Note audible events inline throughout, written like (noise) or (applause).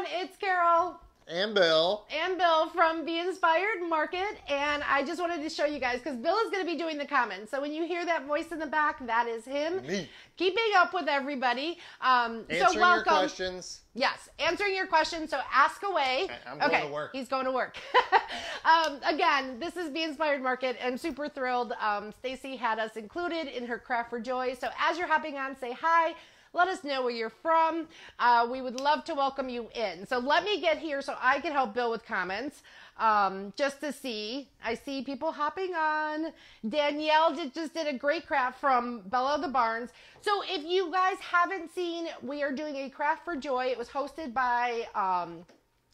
everyone. It's Carol And Bill. and Bill from Be Inspired Market. And I just wanted to show you guys because Bill is going to be doing the comments. So when you hear that voice in the back, that is him. Me. Keeping up with everybody. Um, Answering so your welcome. questions. Yes, answering your questions. So ask away. I'm going okay, to work. He's going to work. (laughs) um, again, this is Be Inspired Market. I'm super thrilled. Um, Stacy had us included in her Craft for Joy. So as you're hopping on, say hi. Let us know where you're from. Uh, we would love to welcome you in. So let me get here so I can help Bill with comments. Um, just to see, I see people hopping on. Danielle did, just did a great craft from Bella the Barnes. So if you guys haven't seen, we are doing a craft for joy. It was hosted by um,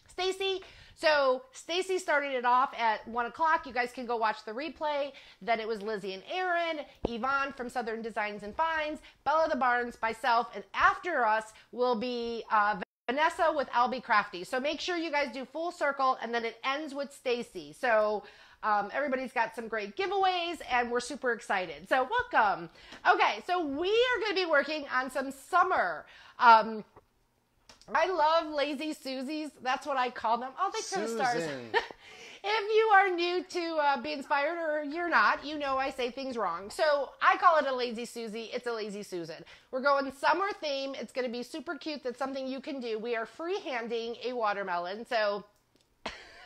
Stacy. So Stacy started it off at one o'clock. You guys can go watch the replay. Then it was Lizzie and Aaron, Yvonne from Southern Designs and Finds, Bella the Barnes, myself, and after us will be uh, Vanessa with I'll Crafty. So make sure you guys do full circle, and then it ends with Stacy. So um, everybody's got some great giveaways, and we're super excited. So welcome. Okay, so we are going to be working on some summer. Um, I love lazy Susies. That's what I call them. Oh, thanks for the stars. (laughs) If you are new to uh, Be Inspired or you're not, you know I say things wrong. So I call it a lazy Susie. It's a lazy Susan. We're going summer theme. It's going to be super cute. That's something you can do. We are freehanding a watermelon. So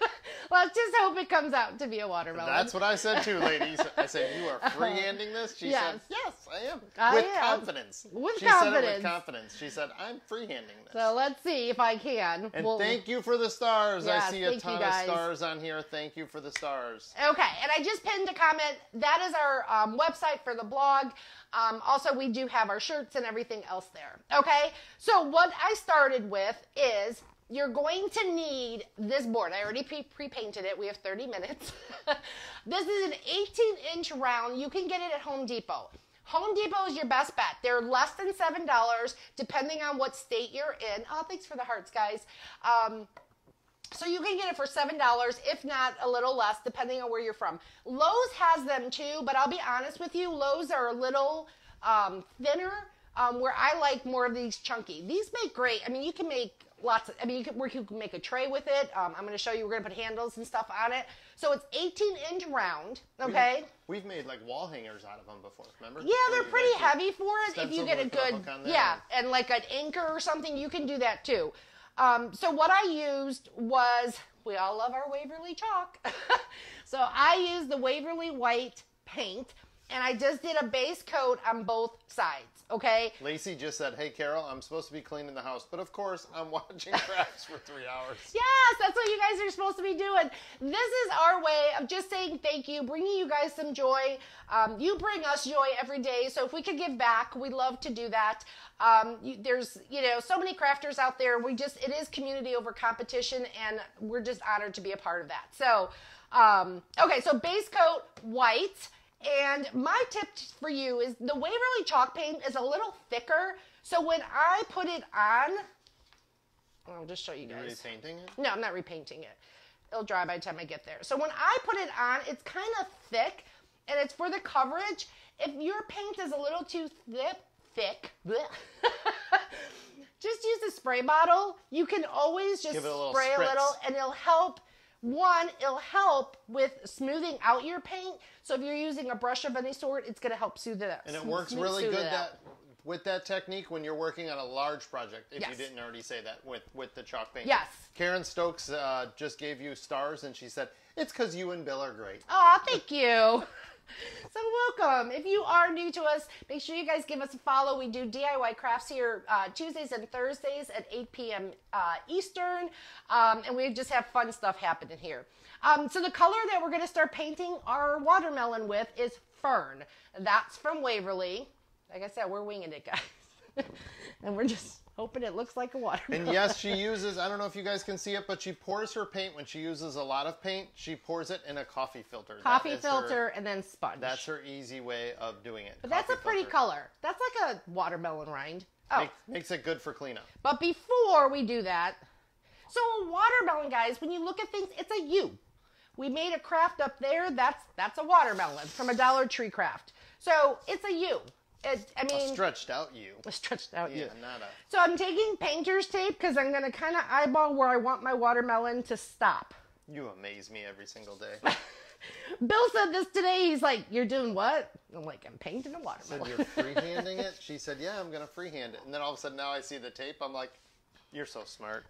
(laughs) let's just hope it comes out to be a watermelon. That's what I said too, ladies. (laughs) I said, You are freehanding this? She Yes. said, Yes, I am. I with am. confidence. With she said it confidence. with confidence. She said, I'm freehanding this. so let's see if I can. and We'll- thank you for the stars. Yes, I see a ton of stars on here. Thank you for the stars. Okay, and I just pinned a comment. That is our um, website for the blog. Um, also, we do have our shirts and everything else there. Okay, so what I started with is you're going to need this board. I already pre painted it. We have 30 minutes. (laughs) this is an 18 inch round. You can get it at Home Depot. Home Depot is your best bet. They're less than $7 depending on what state you're in. Oh, thanks for the hearts, guys. Um, so you can get it for seven dollars, if not a little less, depending on where you're from. Lowe's has them too, but I'll be honest with you, Lowe's are a little um, thinner. Um, where I like more of these chunky. These make great. I mean, you can make lots of. I mean, you can, can make a tray with it. Um, I'm going to show you. We're going to put handles and stuff on it. So it's 18 inch round. Okay. We've made like wall hangers out of them before, remember? Yeah, they're pretty actually- heavy for it. If you get a and put a good, hook on there yeah, and- and like an anchor or something, you can do that too. Um, so what I used was, we all love our Waverly chalk. (laughs) so I used the Waverly white paint, and I just did a base coat on both sides. Okay. Lacey just said, "Hey, Carol, I'm supposed to be cleaning the house, but of course, I'm (laughs) watching crafts for three hours." Yes, that's what you guys are supposed to be doing. This is our way of just saying thank you, bringing you guys some joy. Um, you bring us joy every day, so if we could give back, we love to do that. Um, you, there's, you know, so many crafters out there. We just, it is community over competition, and we're just honored to be a part of that. So, um, okay, so base coat white. And my tip for you is the Waverly chalk paint is a little thicker. So when I put it on, I'll just show you You guys. repainting it? No, I'm not repainting it. It'll dry by the time I get there. So when I put it on, it's kind of thick and it's for the coverage. If your paint is a little too thick, thick, (laughs) just use a spray bottle. You can always just a little spray a little and it'll help. One, it'll help with smoothing out your paint. So if you're using a brush of any sort, it's going to help soothe it out. And it works smooth- really good that with that technique when you're working on a large project. If Yes. you didn't already say that with with the chalk paint. Yes. Karen Stokes uh, just gave you stars, and she said it's because you and Bill are great. Oh, thank you. (laughs) So welcome. If you are new to us, make sure you guys give us a follow. We do DIY crafts here uh, Tuesdays and Thursdays at 8 p.m. Uh, Eastern, um, and we just have fun stuff happening here. Um, so the color that we're going to start painting our watermelon with is fern. That's from Waverly. Like I said, we're winging it, guys, (laughs) and we're just hoping it looks like a watermelon. And yes, she uses. I don't know if you guys can see it, but she pours her paint when she uses a lot of paint. She pours it in a coffee filter. Coffee is her- filter and then sponge. that's her easy way of doing it. but that's a pretty filter. color. That's like a watermelon rind. Oh. Make- makes it good for cleanup. But before we do that, so a watermelon, guys, when you look at things, it's a U. We made a craft up there. That's that's a watermelon from a Dollar Tree craft. So it's a U. it, I A mean, stretched out you. (laughs) a stretched out Yeah, you. not a. So I'm taking painter's tape because I'm gonna kind of eyeball where I want my watermelon to stop. You amaze me every single day. (laughs) Bill said this today. He's like, "You're doing what?" I'm like, "I'm painting a watermelon." said watermelon." you're (laughs) freehanding it. She said, "Yeah, I'm gonna freehand it." And then all of a sudden, now I see the tape. I'm like, "You're so smart."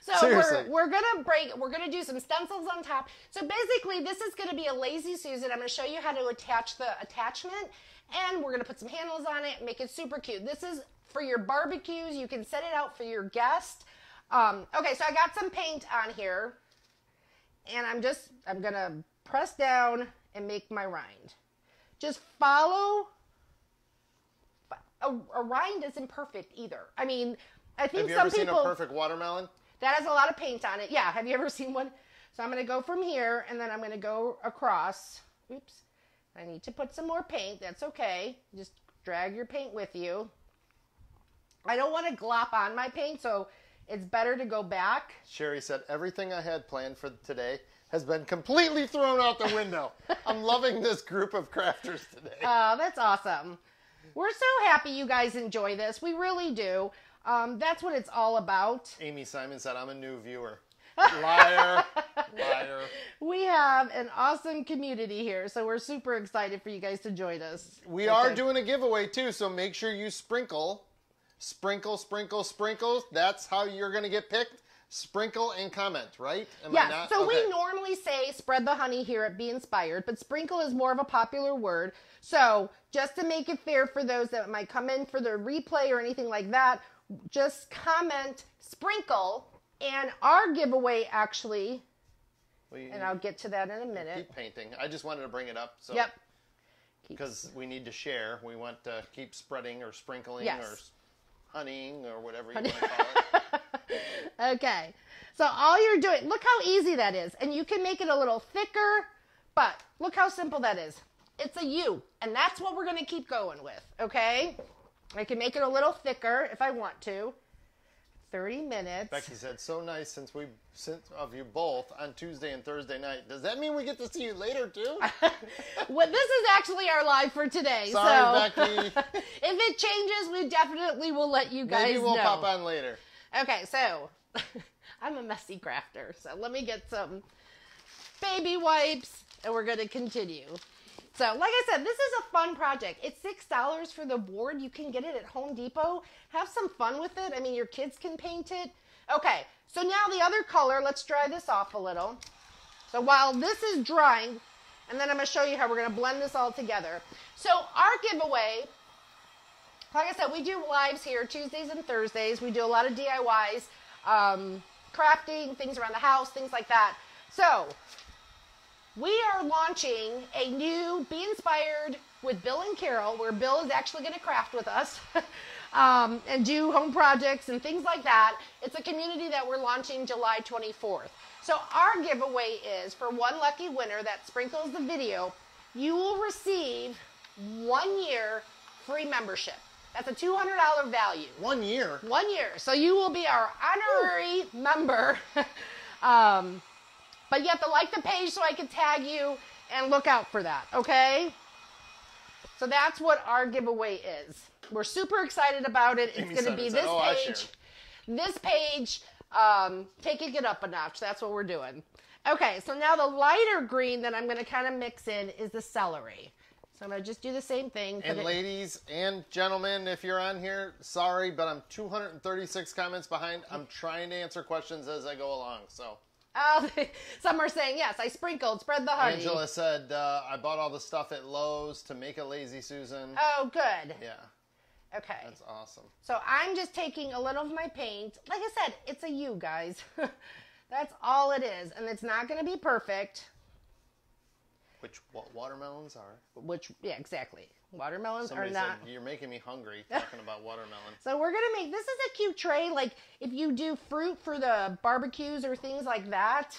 So Seriously. we're we're gonna break. We're gonna do some stencils on top. So basically, this is gonna be a lazy Susan. I'm gonna show you how to attach the attachment, and we're gonna put some handles on it, make it super cute. This is for your barbecues. You can set it out for your guest. Um, okay, so I got some paint on here, and I'm just I'm gonna press down and make my rind. Just follow. A, a rind isn't perfect either. I mean, I think some people. Have you ever people seen a perfect watermelon? that has a lot of paint on it. Yeah, have you ever seen one? So I'm going to go from here and then I'm going to go across. Oops. I need to put some more paint. That's okay. Just drag your paint with you. I don't want to glop on my paint, so it's better to go back. Sherry said everything I had planned for today has been completely thrown out the window. (laughs) I'm loving this group of crafters today. Oh, that's awesome. We're so happy you guys enjoy this. We really do. Um, that's what it's all about. Amy Simon said, "I'm a new viewer." Liar, (laughs) liar. We have an awesome community here, so we're super excited for you guys to join us. We are doing a giveaway too, so make sure you sprinkle, sprinkle, sprinkle, sprinkle. That's how you're gonna get picked. Sprinkle and comment, right? Am not? So Okay. we normally say spread the honey here at Be Inspired, but sprinkle is more of a popular word. So just to make it fair for those that might come in for the replay or anything like that, just comment sprinkle. And our giveaway actually, We and I'll get to that in a minute. keep painting. I just wanted to bring it up. So Yep. because we need to share. We want to keep spreading or sprinkling Yes. or honeying or whatever you want to call it. (laughs) Okay. So all you're doing, look how easy that is. And you can make it a little thicker, but look how simple that is. It's a U, and that's what we're going to keep going with, okay? I can make it a little thicker if I want to. 30 minutes. Becky said, "So nice since we since of you both on Tuesday and Thursday night. Does that mean we get to see you later too?" (laughs) Well, this is actually our live for today. Sorry, so Becky. (laughs) if it changes, we definitely will let you guys Maybe we'll know. pop on later. Okay, so (laughs) I'm a messy crafter, so let me get some baby wipes and we're gonna continue. So, like I said, this is a fun project. It's six dollars for the board. You can get it at Home Depot. Have some fun with it. I mean, your kids can paint it. Okay, so now the other color. Let's dry this off a little. So while this is drying, and then I'm gonna show you how we're gonna blend this all together. So our giveaway like I said, we do lives here Tuesdays and Thursdays. We do a lot of DIYs, um, crafting, things around the house, things like that. So, we are launching a new Be Inspired with Bill and Carol, where Bill is actually going to craft with us (laughs) um, and do home projects and things like that. It's a community that we're launching July 24th. So, our giveaway is for one lucky winner that sprinkles the video, you will receive one year free membership. That's a $200 value. One year. One year. So you will be our honorary member. (laughs) um, but you have to like the page so I can tag you and look out for that, okay? So that's what our giveaway is. We're super excited about it. It's going to be this "Oh, page. This page, um, taking it up a notch. That's what we're doing. Okay, so now the lighter green that I'm going to kind of mix in is the celery. So I'm going to just do the same thing. And it- ladies and gentlemen, if you're on here, sorry, but I'm 236 comments behind. I'm trying to answer questions as I go along. So Oh, (laughs) some are saying yes. I sprinkled, spread the honey. Angela said uh, I bought all the stuff at Lowe's to make a lazy Susan. Oh, good. Yeah, Okay. that's awesome. So I'm just taking a little of my paint. Like I said, it's a you guys. (laughs) That's all it is, and it's not going to be perfect. Which what watermelons are? Which, yeah, exactly. Watermelons Somebody are not. said you're making me hungry talking about watermelon. (laughs) So we're gonna make this is a cute tray. Like if you do fruit for the barbecues or things like that,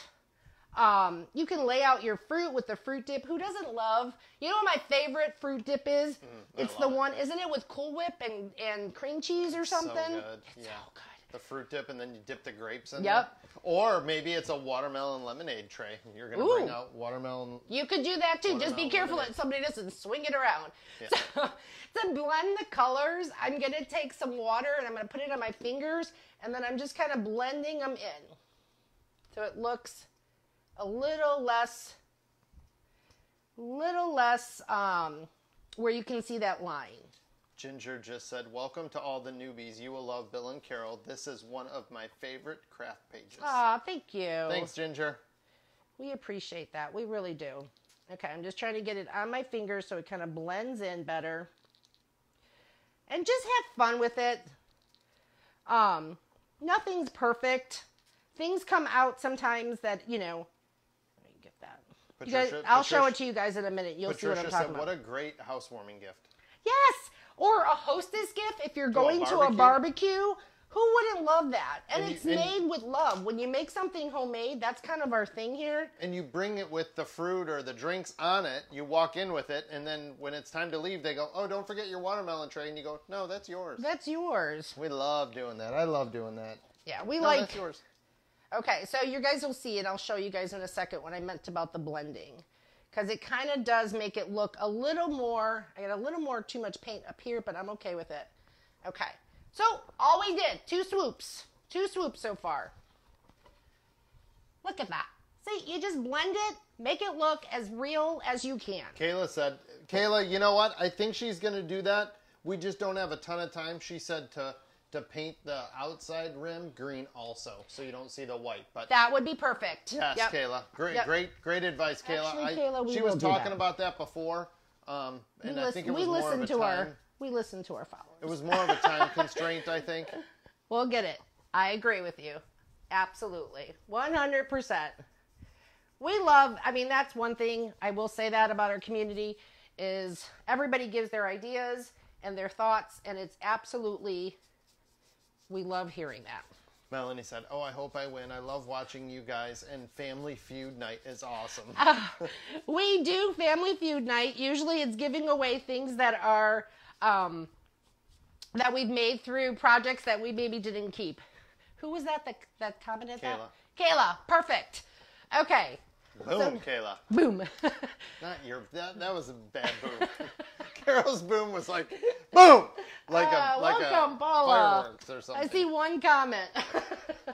um, you can lay out your fruit with the fruit dip. Who doesn't love? You know what my favorite fruit dip is? Mm, I it's the love it. one, isn't it, with Cool Whip and and cream cheese or something? good, It's yeah. so good. The fruit dip, and then you dip the grapes in. Yep. There. Or maybe it's a watermelon lemonade tray. You're gonna bring out watermelon. You could do that too. Just be careful lemonade. that somebody doesn't swing it around. Yeah. So, (laughs) to blend the colors, I'm going to take some water and I'm going to put it on my fingers and then I'm just kind of blending them in. So it looks a little less, little less, um, where you can see that line. Ginger just said, "Welcome to all the newbies. You will love Bill and Carol. This is one of my favorite craft pages." Aw, thank you. Thanks, Ginger. We appreciate that. We really do. Okay, I'm just trying to get it on my fingers so it kind of blends in better. And just have fun with it. Um, nothing's perfect. Things come out sometimes that, you know, let me get that. You guys, I'll show it to you guys in a minute. You'll see what I'm Patricia talking said, about. "What a great housewarming gift." Yes, or a hostess gift if you're going to a barbecue. barbecue. Who wouldn't love that? And, And you- it's and- made with love. When you make something homemade, that's kind of our thing here. And you bring it with the fruit or the drinks on it. You walk in with it, and then when it's time to leave, they go, "Oh, don't forget your watermelon tray." And you go, "No, that's yours." That's yours. we love doing that. I love doing that. Yeah, we No, like that's yours. Okay, so you guys will see it. I'll show you guys in a second what I meant about the blending. Because it kind of does make it look a little more, I got a little more too much paint up here, but I'm okay with it. Okay, so all we did, two swoops. Two swoops so far. Look at that. See, you just blend it, make it look as real as you can. Kayla said, "Kayla, you know what? I think she's gonna do that. We just don't have a ton of time." She said to to paint the outside rim green also, so you don't see the white. But That would be perfect. Yes, Yep. Kayla. Great, Yep. great, great advice, Kayla. Actually, I- Kayla, we she will was do talking that. about that before, um, We, and I lis- think it we was more listen of a to time. our we listen to our followers. It was more of a time (laughs) constraint, I think. We'll get it. I agree with you. Absolutely. 100%. We love, I mean, that's one thing I will say that about our community is everybody gives their ideas and their thoughts and it's absolutely we love hearing that. Melanie said, "Oh, I hope I win. I love watching you guys, and Family Feud night is awesome." (laughs) We do Family Feud night. Usually it's giving away things that are um that we've made through projects that we maybe didn't keep. Who was that that, that commented that? Kayla. Perfect. Okay. boom, Kayla. Boom. (laughs) Not your. That, that was a bad boom. (laughs) Carol's boom was like, boom, like a like welcome, a Paula. fireworks or something. I see one comment. (laughs) uh,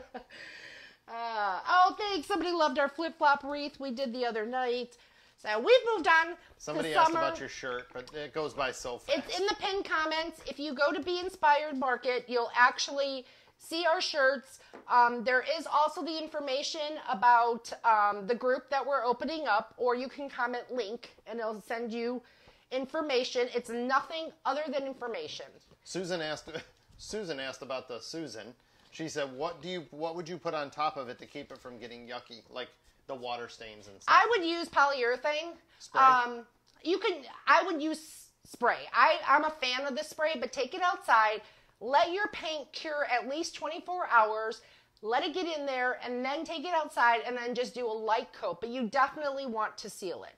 oh, thanks. Somebody loved our flip flop wreath we did the other night. So we've moved on. Somebody asked summer. about your shirt, but it goes by so fast. It's in the pinned comments. If you go to Be Inspired Market, you'll actually see our shirts. Um, there is also the information about um, the group that we're opening up, or you can comment link and it'll send you information. It's nothing other than information. Susan asked. (laughs) Susan asked about the Susan. She said, "What do you? What would you put on top of it to keep it from getting yucky, like the water stains and stuff?" I would use polyurethane. Spray? Um, you can. I would use spray. I I'm a fan of the spray, but take it outside. Let your paint cure at least 24 hours. Let it get in there, and then take it outside, and then just do a light coat. But you definitely want to seal it.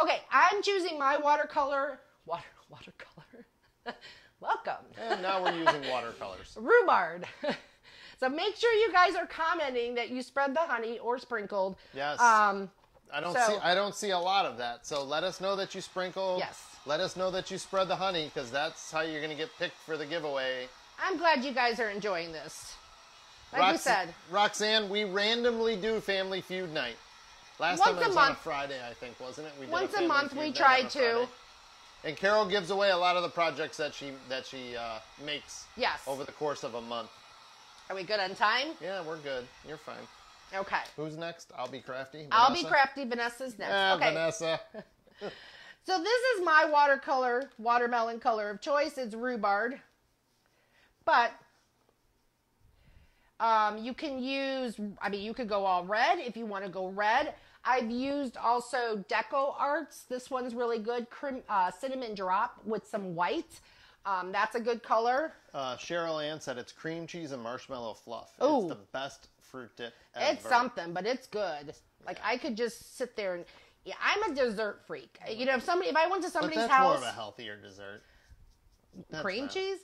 Okay, I'm choosing my watercolor. Water watercolor. (laughs) Welcome. and now we're using watercolors. (laughs) rhubarb. (laughs) so make sure you guys are commenting that you spread the honey or sprinkled. Yes. Um, I don't So- see. I don't see a lot of that. So let us know that you sprinkle. Yes. Let us know that you spread the honey, because that's how you're going to get picked for the giveaway. I'm glad you guys are enjoying this. Like you said, Roxanne, we randomly do Family Feud night. Last Once time it a was on a month. Friday, I think, wasn't it? We did Once a Family month we try to. And Carol gives away a lot of the projects that she that she uh, makes Yes. over the course of a month. are we good on time? Yeah, we're good. You're fine. Okay. Who's next? I'll be crafty. I'll be crafty. Vanessa's next. Ah, okay. Vanessa. (laughs) So this is my watercolor, watermelon color of choice. It's rhubarb. But um, you can use, I mean, you could go all red if you want to go red. I've used also Deco Arts. This one's really good. Crim, uh, cinnamon drop with some white. Um, that's a good color. Uh, Cheryl Ann said it's cream cheese and marshmallow fluff. Ooh. It's the best fruit dip ever. It's something, but it's good. Like I could just sit there and yeah, I'm a dessert freak. You know, if somebody, if I went to But somebody's that's house, more of a healthier dessert. That's cream not- cheese.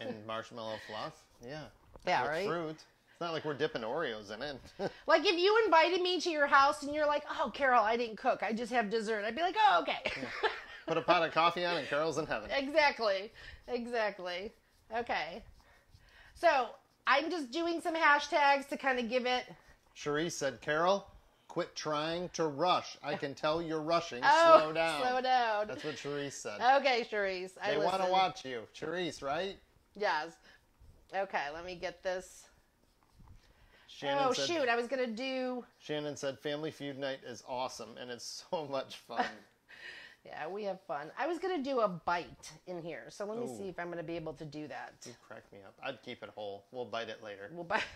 and marshmallow fluff. Yeah. Yeah, with right. fruit. It's not like we're dipping Oreos in it. (laughs) Like if you invited me to your house and you're like, "Oh, Carol, I didn't cook. I just have dessert." I'd be like, "Oh, okay." (laughs) Put a pot of coffee on and Carol's in heaven. exactly. Exactly. Okay. So, I'm just doing some hashtags to kind of give it Cherise said, Carol, quit trying to rush. I can tell you're rushing. (laughs) Oh, slow down. Slow down. That's what Cherise said. Okay, Cherise. I they want to watch you. Cherise, right? Yes. Okay, let me get this. Shannon oh said, shoot, I was gonna do. Shannon said, Family Feud night is awesome and it's (laughs) so much fun. (laughs) Yeah, we have fun. I was gonna do a bite in here, so let me Ooh. see if I'm gonna be able to do that. you crack me up. I'd keep it whole. We'll bite it later. We'll buy. (laughs)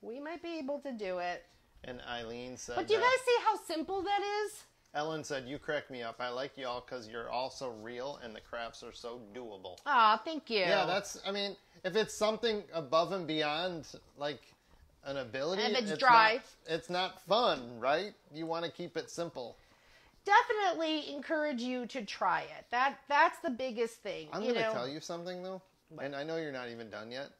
We might be able to do it. And Eileen said, But do you uh, guys see how simple that is? Ellen said, You crack me up. I like y'all because you're all so real and the crafts are so doable. Aw, thank you. Yeah, that's, I mean, if it's something above and beyond, like, an ability, And if it's dry. not, it's not fun, right? You want to keep it simple. definitely encourage you to try it. That that's the biggest thing. I'm going to tell you something though, and I know you're not even done yet.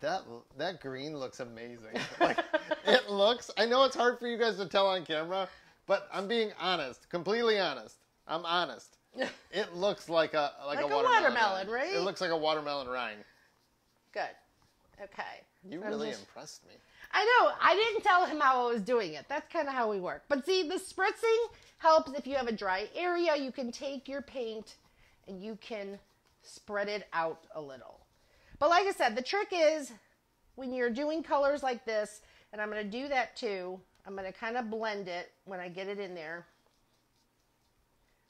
That that green looks amazing. (laughs) Like it looks. I know it's hard for you guys to tell on camera, but I'm being honest, completely honest. I'm honest. (laughs) It looks like a like, Like a a watermelon, watermelon, rind. right? It looks like a watermelon rind. Good. Okay. You I'm really just- impressed me. I know. I didn't tell him how I was doing it. That's kind of how we work. But see, the spritzing helps if you have a dry area. You can take your paint and you can spread it out a little. But like I said, the trick is when you're doing colors like this, and I'm going to do that too, I'm going to kind of blend it when I get it in there.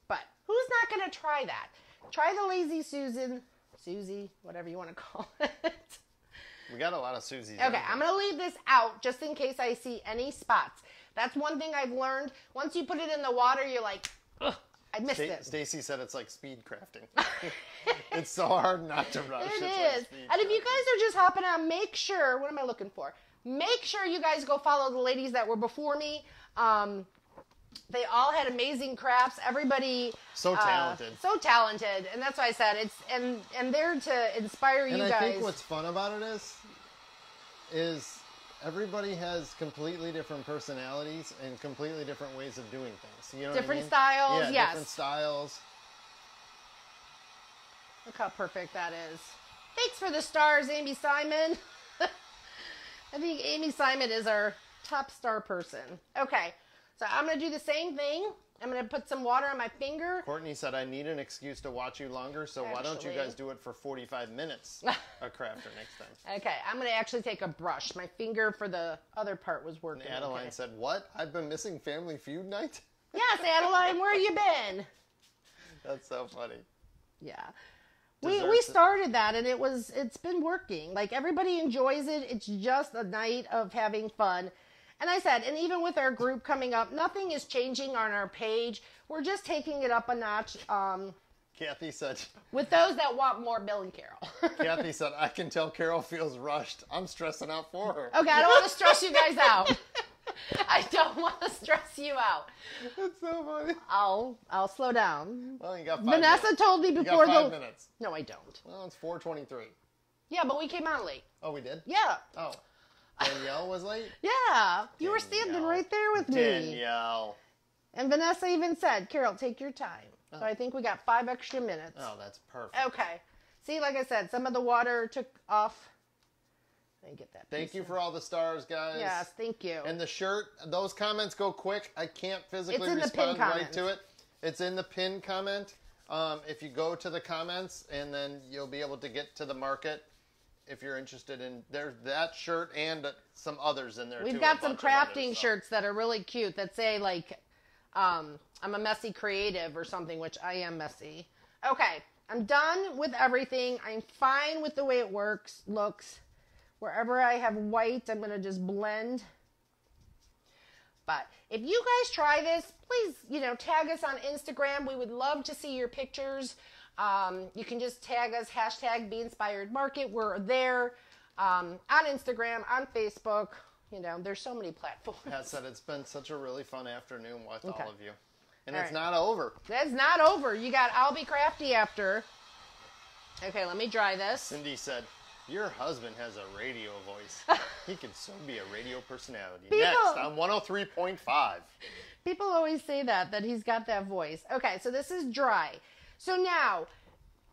But who's not going to try that? Try the Lazy Susan, Susie, whatever you want to (laughs) call it. We got a lot of Susie's. Okay, I'm gonna leave this out just in case I see any spots. That's one thing I've learned. Once you put it in the water, you're like, Ugh, I missed Sta- it. Stacy said it's like speed crafting. (laughs) it's so hard not to rush. It It's is. speed And if you guys are just hopping on, make sure. What am I looking for? Make sure you guys go follow the ladies that were before me. Um, they all had amazing crafts. Everybody So uh, talented. so talented, and that's why I said it's and and they're to inspire you and I guys. think what's fun about it is, is everybody has completely different personalities and completely different ways of doing things. You know, what I Different mean? styles, Yeah, yes. different styles. Look how perfect that is. Thanks for the stars, Amy Simon. (laughs) I think Amy Simon is our top star person. Okay, so I'm gonna do the same thing. I'm gonna put some water on my finger. Courtney said, "I need an excuse to watch you longer, so why don't you guys do it for 45 minutes (laughs) a crafter next time?" Okay, I'm gonna actually take a brush. My finger for the other part was working. Adeline okay. said, "What? I've been missing Family Feud night." (laughs) Yes, Adeline, where you been? That's so funny. Yeah. We, we started that and it was it's been working. Like everybody enjoys it. It's just a night of having fun. And I said, and even with our group coming up, nothing is changing on our page. We're just taking it up a notch um, Kathy said, with those that want more Bill and Carol. (laughs) "Kathy said I can tell Carol feels rushed. I'm stressing out for her." okay, I don't want to stress you guys out. (laughs) I don't want to stress you out. That's so funny. I'll I'll slow down. Well, you got five Vanessa minutes. told me You before got five the minutes. No, I don't. Well, it's 4:23. Yeah, but we came out late. Oh, we did. Yeah. Oh, Danielle was late. (laughs) Yeah. You were standing Danielle. right there with me. Danielle. And Vanessa even said, Carol, take your time. So I think we got five extra minutes. Oh, that's perfect. Okay. See, like I said, some of the water took off. Let me get that. Thank you in. for all the stars, guys. Yes, thank you. And the shirt, those comments go quick. I can't physically It's in the pinned respond right to it. It's in the pin comment. Um, if you go to the comments, and then you'll be able to get to the market if you're interested in there's that shirt and some others in there too. We've a got some of others, crafting so. shirts that are really cute that say like, um, "I'm a messy creative" or something, which I am messy. Okay, I'm done with everything. I'm fine with the way it works, looks. Wherever I have white, I'm gonna just blend. But if you guys try this, please, you know, tag us on Instagram. We would love to see your pictures. Um, you can just tag us hashtag Be Inspired Market. We're there um, on Instagram, on Facebook. You know, there's so many platforms. Pat said it's been such a really fun afternoon with Okay. all of you, and All it's right. not over. That's not over. You got I'll be crafty after. Okay, let me dry this. Cindy said, Your husband has a radio voice. (laughs) he could so be a radio personality. People- Next on 103.5. People always say that, that he's got that voice. Okay, so this is dry. So now,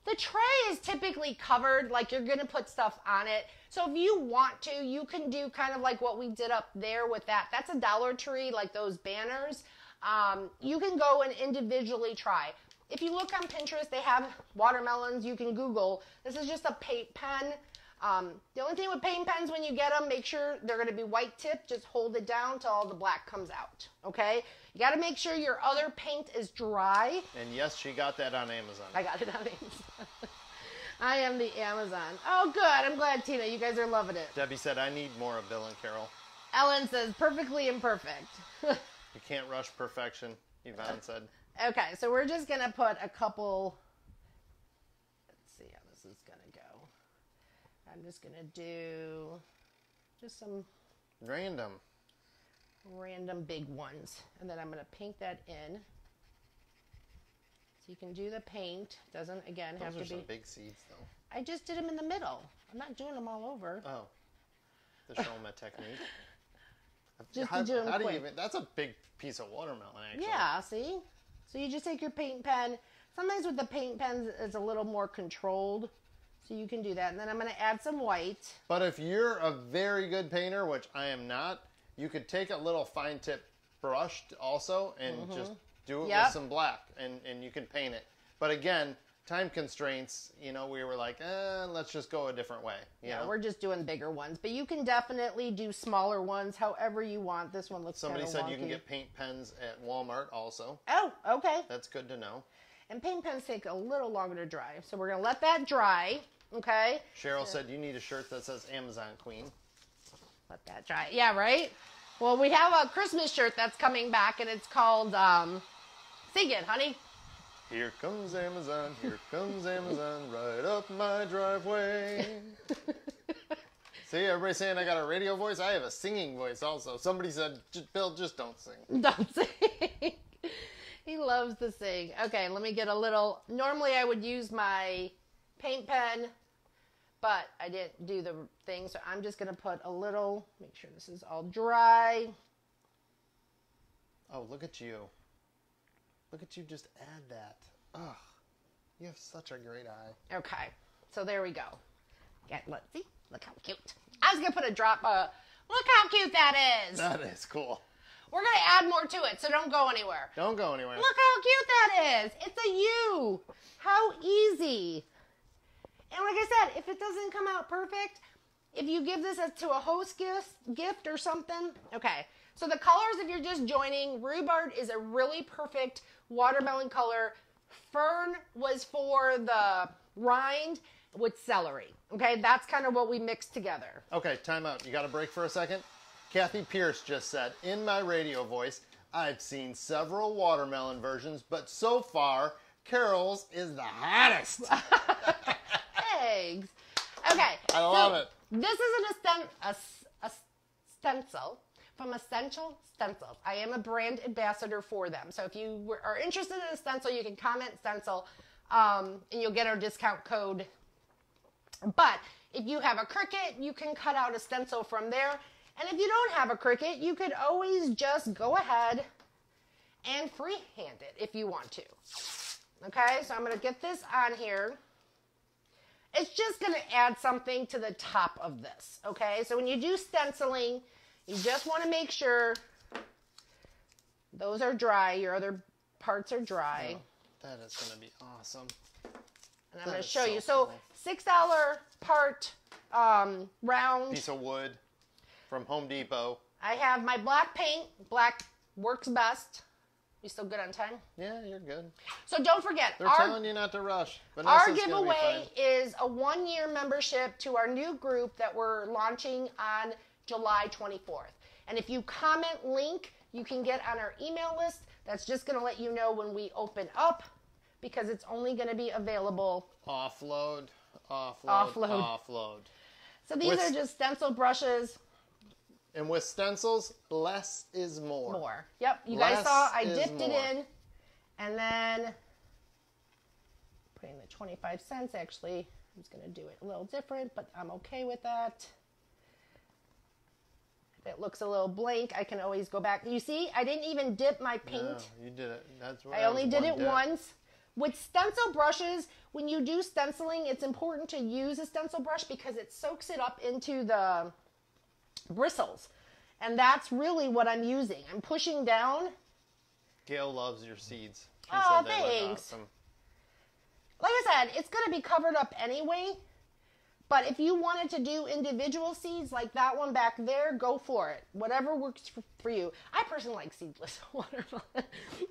the tray is typically covered, like you're gonna put stuff on it. So if you want to, you can do kind of like what we did up there with that. That's a Dollar Tree, like those banners. Um, you can go and individually try. If you look on Pinterest, they have watermelons. You can Google. This is just a paint pen. Um, the only thing with paint pens when you get them, make sure they're going to be white tip. Just hold it down till all the black comes out. Okay? You got to make sure your other paint is dry. And yes, she got that on Amazon. I got it on Amazon. (laughs) I am the Amazon. Oh, good. I'm glad, Tina. You guys are loving it. Debbie said, I need more of Bill and Carol. Ellen says perfectly imperfect. (laughs) You can't rush perfection, Yvonne said. okay, so we're just going to put a couple. Let's see how this is going to go. I'm just going to do just some Random. random big ones. And then I'm going to paint that in. So you can do the paint. Doesn't, again, have Those are to some be. big seeds, though. I just did them in the middle. I'm not doing them all over. Oh. the show them technique. (laughs) Just to how, do 'em how do you quick. even, that's a big piece of watermelon, actually. Yeah, see? So you just take your paint pen. Sometimes with the paint pens, it's a little more controlled. So you can do that. And then I'm going to add some white. But if you're a very good painter, which I am not, you could take a little fine tip brush also and just do it. Yep. with some black and, and you can paint it. But again, time constraints, you know, we were like, eh, let's just go a different way. You Yeah, know? we're just doing bigger ones. But you can definitely do smaller ones however you want. This one looks Somebody said you can get paint pens at Walmart also. Oh, okay. That's good to know. And paint pens take a little longer to dry. So we're going to let that dry. Okay. Cheryl said you need a shirt that says Amazon Queen. Let that dry. Yeah, right? Well, we have a Christmas shirt that's coming back, and it's called, um, sing it, honey. Here comes Amazon, here comes Amazon, right up my driveway. (laughs) See, everybody saying I got a radio voice. I have a singing voice also. Somebody said, "J- Bill, just don't sing. (laughs) Don't sing. he loves to sing. Okay, let me get a little. Normally, I would use my paint pen, but I didn't do the thing, so I'm just going to put a little, make sure this is all dry. Oh, look at you. Look at you just add that. Ugh. You have such a great eye. Okay, so there we go. Get, let's see. Look how cute. I was going to put a drop. Uh, look how cute that is. That is cool. We're going to add more to it, so don't go anywhere. Don't go anywhere. Look how cute that is. It's a U. How easy. And like I said, if it doesn't come out perfect, if you give this as to a host gift, gift or something, okay. So the colors, if you're just joining, rhubarb is a really perfect watermelon color. Fern was for the rind with celery. Okay, that's kind of what we mixed together. Okay, time out. You got a break for a second? Kathy Pierce just said, in my radio voice, I've seen several watermelon versions, but so far, Carol's is the hottest. (laughs) Eggs. Okay. I love so it. This is an a, a stencil from Essential Stencils. I am a brand ambassador for them. So if you were, are interested in a stencil, you can comment stencil um, and you'll get our discount code. But if you have a Cricut, you can cut out a stencil from there. And if you don't have a Cricut, you could always just go ahead and freehand it if you want to. Okay, so I'm going to get this on here. It's just going to add something to the top of this. Okay, so when you do stenciling, you just want to make sure those are dry, your other parts are dry. That is going to be awesome. and I'm going to show so you. So, cool. $6 part um, round. Piece of wood from Home Depot. I have my black paint. Black works best. You still good on time? Yeah, you're good. So don't forget, They're our, telling you not to rush. our Vanessa's giveaway is a one year membership to our new group that we're launching on July 24th. And if you comment link, you can get on our email list. That's just going to let you know when we open up because it's only going to be available. Offload, offload, Offload. offload. So these With- are just stencil brushes And with stencils, less is more. more. Yep, you guys saw I dipped more. it in and then putting the 25 cents actually I'm just going to do it a little different, but I'm okay with that. If it looks a little blank, I can always go back. You see, I didn't even dip my paint. No, you did it. That's what I only did it dip. once. With stencil brushes, when you do stenciling, it's important to use a stencil brush because it soaks it up into the bristles. And that's really what I'm using. I'm pushing down. Gail loves your seeds. She they thanks. awesome. Like I said, it's going to be covered up anyway. But if you wanted to do individual seeds like that one back there, go for it. Whatever works for, for you. I personally like seedless (laughs) watermelon.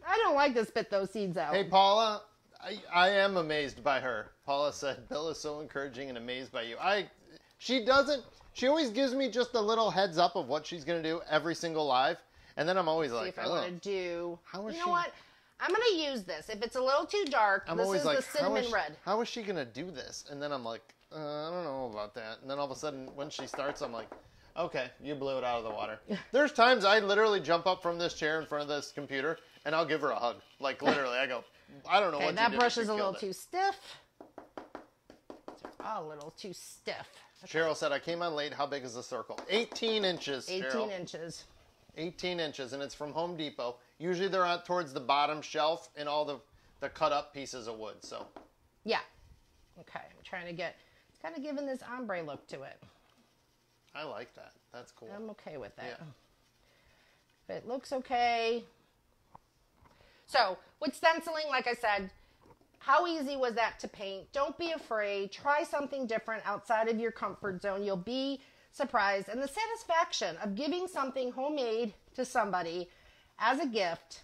I don't like to spit those seeds out. Hey, Paula, I, I am amazed by her. Paula said, Bill is so encouraging and amazed by you. I, she doesn't, she always gives me just a little heads up of what she's going to do every single live. And then I'm always See like, if I "Ugh." want to do. How is you know she- what? I'm going to use this. If it's a little too dark, I'm this always is like, the how cinnamon is, she, red. how is she going to do this? And then I'm like, uh, I don't know about that. And then all of a sudden, when she starts, I'm like, okay, you blew it out of the water. There's times I literally jump up from this chair in front of this computer and I'll give her a hug. Like, (laughs) literally, I go, I don't know Okay, what that brush is a little it." too stiff. A little too stiff. Cheryl said, I came on late. How big is the circle? 18 inches. 18 Cheryl. inches. 18 inches, and it's from Home Depot. Usually they're out towards the bottom shelf and all the, the cut up pieces of wood. So Yeah. Okay, I'm trying to get. It's kind of giving this ombre look to it. I like that. That's cool. I'm okay with that. Yeah. It looks okay. So, with stenciling, like I said, how easy was that to paint? Don't be afraid. Try something different outside of your comfort zone. You'll be surprised. And the satisfaction of giving something homemade to somebody as a gift.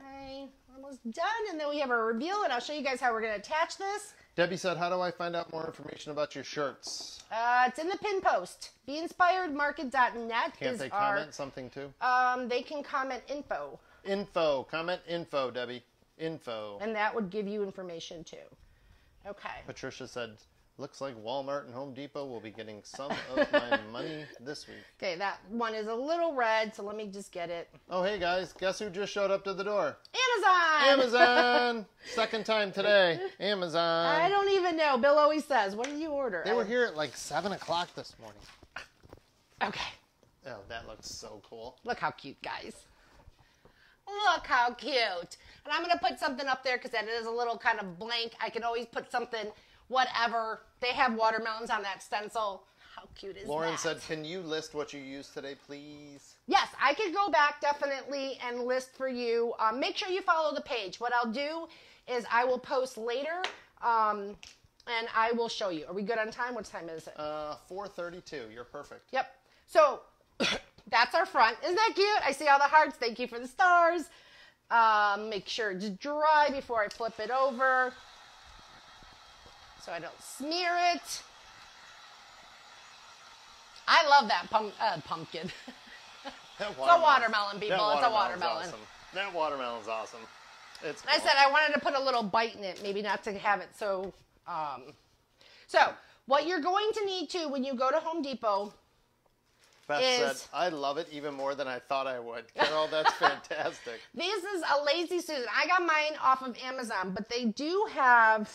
Okay, almost done. And then we have a reveal, and I'll show you guys how we're going to attach this. Debbie said, How do I find out more information about your shirts? Uh, it's in the pin post. BeInspiredMarket.net Can't they our. comment something too? Um, they can comment info, Info. Comment info, Debbie. Info. and that would give you information too. Okay. Patricia said, Looks like Walmart and Home Depot will be getting some of my (laughs) money this week. Okay, that one is a little red, so let me just get it. Oh, hey guys, guess who just showed up to the door? Amazon. Amazon! (laughs) Second time today. Amazon. I don't even know. Bill always says, "What did you order?" They were here at like 7 o'clock this morning. Okay. Oh, that looks so cool. Look how cute, guys. Look how cute. And I'm going to put something up there because that is a little kind of blank. I can always put something, whatever. They have watermelons on that stencil. How cute is that? Lauren that? said, Can you list what you used today, please? Yes, I could go back definitely and list for you. Um, make sure you follow the page. What I'll do is I will post later um, and I will show you. Are we good on time? What time is it? Uh, 432. You're perfect. Yep. So that's our front. Isn't that cute? I see all the hearts. Thank you for the stars. Um, make sure it's dry before I flip it over so I don't smear it. I love that pump, uh, pumpkin. (laughs) That a watermelon, people. that It's a watermelon. Awesome. That watermelon's awesome. It's I said I wanted to put a little bite in it, maybe not to have it so. Um, so what you're going to need to when you go to Home Depot. Beth said, I love it even more than I thought I would. Carol, that's (laughs) fantastic. This is a Lazy Susan. I got mine off of Amazon, but they do have.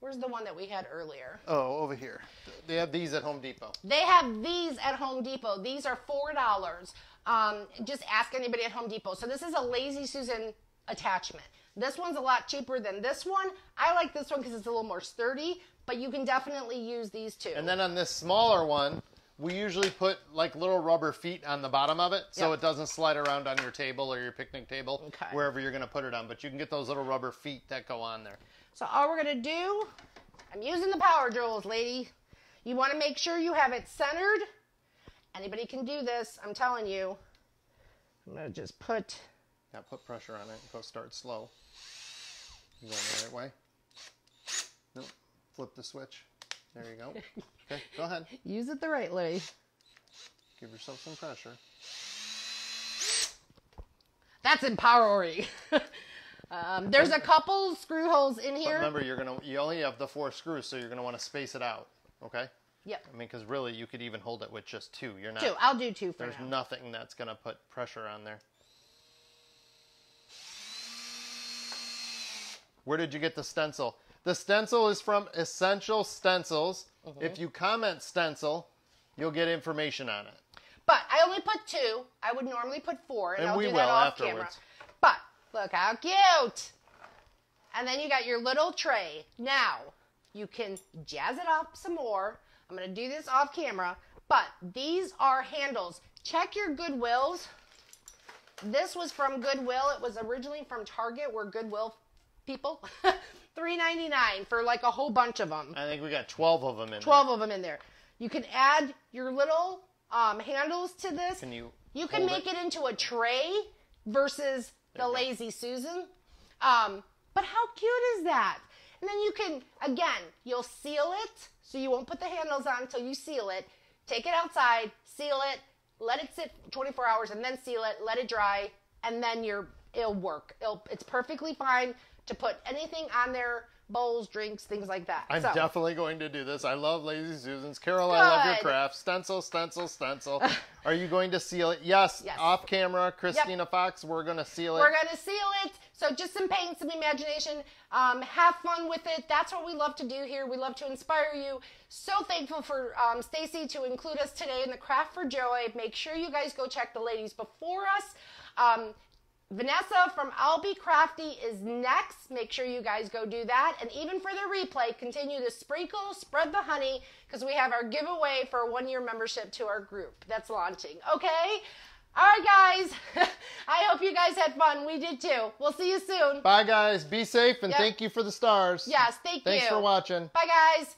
Where's the one that we had earlier? Oh, over here. They have these at Home Depot. They have these at Home Depot. These are four dollars. Um, just ask anybody at Home Depot. So this is a Lazy Susan attachment. This one's a lot cheaper than this one. I like this one because it's a little more sturdy, but you can definitely use these two. And then on this smaller one, we usually put like little rubber feet on the bottom of it so Yep. it doesn't slide around on your table or your picnic table, Okay. wherever you're going to put it on. But you can get those little rubber feet that go on there. So all we're gonna do, I'm using the power drills, lady. You want to make sure you have it centered. Anybody can do this. I'm telling you. I'm gonna just put. Now put pressure on it. Go start slow. You going the right way? Nope. Flip the switch. There you go. (laughs) Okay, go ahead. Use it the right way. Give yourself some pressure. That's empowering. (laughs) um, there's a couple screw holes in But here. remember, you're gonna you only have the four screws, so you're gonna want to space it out. Okay. Yep. I mean, because really, you could even hold it with just two. You're not. Two. I'll do two for There's now. nothing that's gonna put pressure on there. Where did you get the stencil? The stencil is from Essential Stencils. Mm-hmm. If you comment stencil, you'll get information on it. But I only put two. I would normally put four, and, And I'll we do will that off camera. afterwards. But look how cute. And then you got your little tray. Now you can jazz it up some more. I'm gonna do this off camera, but these are handles. Check your Goodwills. This was from Goodwill. It was originally from Target, where Goodwill people. (laughs) $3.99 for like a whole bunch of them. I think we got 12 of them in 12 of them in there. You can add your little um, handles to this. Can you You can make it? into a tray versus the Lazy Susan. Um, but how cute is that? And then you can, again, you'll seal it. So you won't put the handles on until you seal it. Take it outside, seal it, let it sit 24 hours, and then seal it, let it dry, and then you're, it'll work. It'll, it's perfectly fine to put anything on their bowls, drinks, things like that. I'm So- definitely going to do this. I love Lazy Susans. Carol, I love your craft. Stencil, stencil, stencil. (laughs) Are you going to seal it? Yes. Yes. Off camera, Christina Fox, we're going to seal it. We're gonna seal it. So just some paint, some imagination. Um, have fun with it. That's what we love to do here. We love to inspire you. So thankful for um, Stacy to include us today in the Craft for Joy. Make sure you guys go check the ladies before us. Um, Vanessa from I'll Be Crafty is next. Make sure you guys go do that. And even for the replay, continue to sprinkle, spread the honey, because we have our giveaway for a one year membership to our group that's launching. Okay? All right, guys. (laughs) I hope you guys had fun. We did too. We'll see you soon. Bye, guys. Be safe and Yep. thank you for the stars. Yes, thank Thanks you. Thanks for watching. Bye, guys.